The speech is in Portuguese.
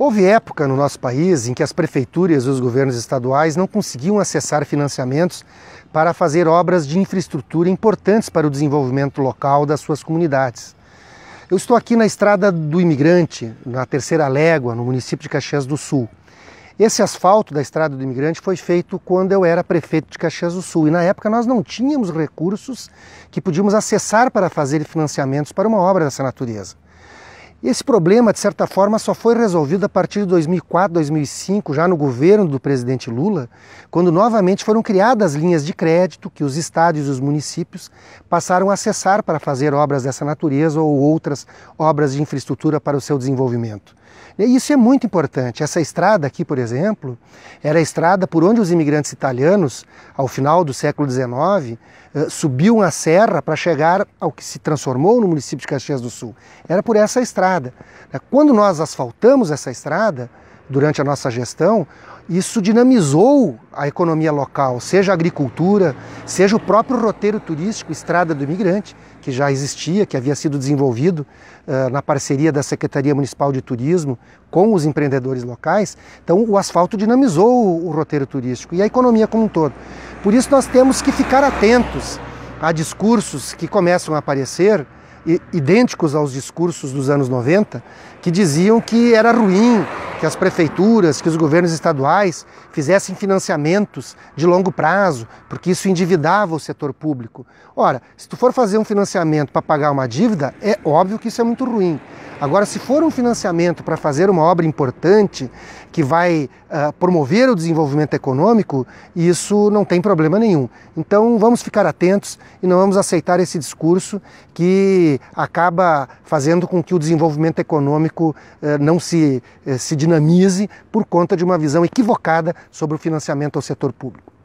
Houve época no nosso país em que as prefeituras e os governos estaduais não conseguiam acessar financiamentos para fazer obras de infraestrutura importantes para o desenvolvimento local das suas comunidades. Eu estou aqui na Estrada do Imigrante, na Terceira Légua, no município de Caxias do Sul. Esse asfalto da Estrada do Imigrante foi feito quando eu era prefeito de Caxias do Sul e na época nós não tínhamos recursos que podíamos acessar para fazer financiamentos para uma obra dessa natureza. Esse problema, de certa forma, só foi resolvido a partir de 2004, 2005, já no governo do presidente Lula, quando novamente foram criadas linhas de crédito que os estados e os municípios passaram a acessar para fazer obras dessa natureza ou outras obras de infraestrutura para o seu desenvolvimento. E isso é muito importante. Essa estrada aqui, por exemplo, era a estrada por onde os imigrantes italianos, ao final do século XIX, eh, subiam a serra para chegar ao que se transformou no município de Caxias do Sul. Era por essa estrada. Quando nós asfaltamos essa estrada, durante a nossa gestão, isso dinamizou a economia local, seja a agricultura, seja o próprio roteiro turístico Estrada do Imigrante, que já existia, que havia sido desenvolvido uh, na parceria da Secretaria Municipal de Turismo com os empreendedores locais. Então, o asfalto dinamizou o, o roteiro turístico e a economia como um todo. Por isso, nós temos que ficar atentos a discursos que começam a aparecer idênticos aos discursos dos anos 90, que diziam que era ruim que as prefeituras, que os governos estaduais fizessem financiamentos de longo prazo, porque isso endividava o setor público. Ora, se tu for fazer um financiamento para pagar uma dívida, é óbvio que isso é muito ruim. Agora, se for um financiamento para fazer uma obra importante que vai uh, promover o desenvolvimento econômico, isso não tem problema nenhum. Então, vamos ficar atentos e não vamos aceitar esse discurso que acaba fazendo com que o desenvolvimento econômico uh, não se, uh, se dinamize por conta de uma visão equivocada sobre o financiamento ao setor público.